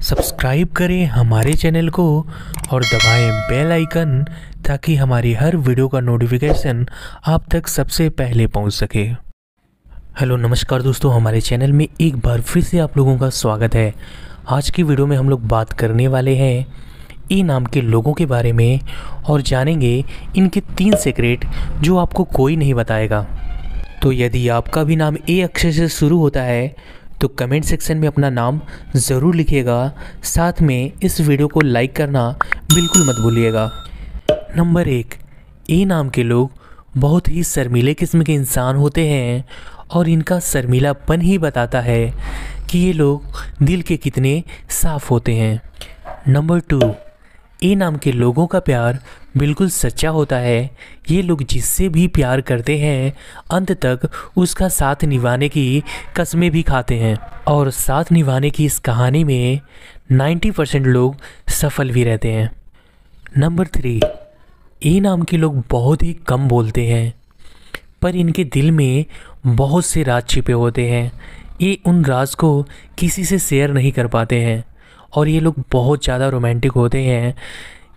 Subscribe करें हमारे channel को और दबाएँ बेल आइकन ताकि हमारी हर वीडियो का नोटिफिकेशन आप तक सबसे पहले पहुँच सके। हेलो, नमस्कार दोस्तों, हमारे चैनल में एक बार फिर से आप लोगों का स्वागत है। आज की वीडियो में हम लोग बात करने वाले हैं ई नाम के लोगों के बारे में और जानेंगे इनके तीन सीक्रेट जो आपको कोई नहीं बताएगा। तो यदि आपका भी नाम ए अक्षर से शुरू होता है तो कमेंट सेक्शन में अपना नाम ज़रूर लिखिएगा। साथ में इस वीडियो को लाइक करना बिल्कुल मत भूलिएगा। नंबर एक, ए नाम के लोग बहुत ही शर्मीले किस्म के इंसान होते हैं और इनका शर्मीलापन ही बताता है कि ये लोग दिल के कितने साफ़ होते हैं। नंबर टू ए नाम के लोगों का प्यार बिल्कुल सच्चा होता है। ये लोग जिससे भी प्यार करते हैं, अंत तक उसका साथ निभाने की कस्में भी खाते हैं। और साथ निभाने की इस कहानी में 90 परसेंट लोग सफल भी रहते हैं। नंबर थ्री, ए नाम के लोग बहुत ही कम बोलते हैं, पर इनके दिल में बहुत से राज छिपे होते हैं। ये उन राज को किसी से शेयर नहीं कर पाते हैं, और ये लोग बहुत ज़्यादा रोमांटिक होते हैं।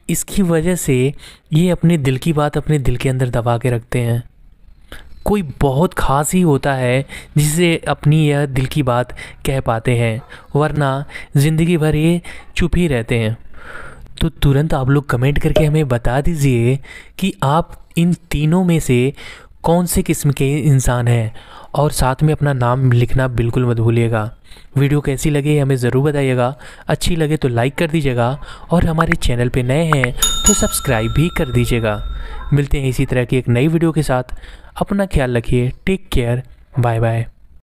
इसकी वजह से ये अपने दिल की बात अपने दिल के अंदर दबा के रखते हैं। कोई बहुत ख़ास ही होता है जिसे अपनी यह दिल की बात कह पाते हैं, वरना ज़िंदगी भर ये चुप ही रहते हैं। तो तुरंत आप लोग कमेंट करके हमें बता दीजिए कि आप इन तीनों में से कौन से किस्म के इंसान हैं और साथ में अपना नाम लिखना बिल्कुल मत भूलिएगा। वीडियो कैसी लगे हमें ज़रूर बताइएगा। अच्छी लगे तो लाइक कर दीजिएगा और हमारे चैनल पे नए हैं तो सब्सक्राइब भी कर दीजिएगा। मिलते हैं इसी तरह की एक नई वीडियो के साथ। अपना ख्याल रखिए टेक केयर बाय बाय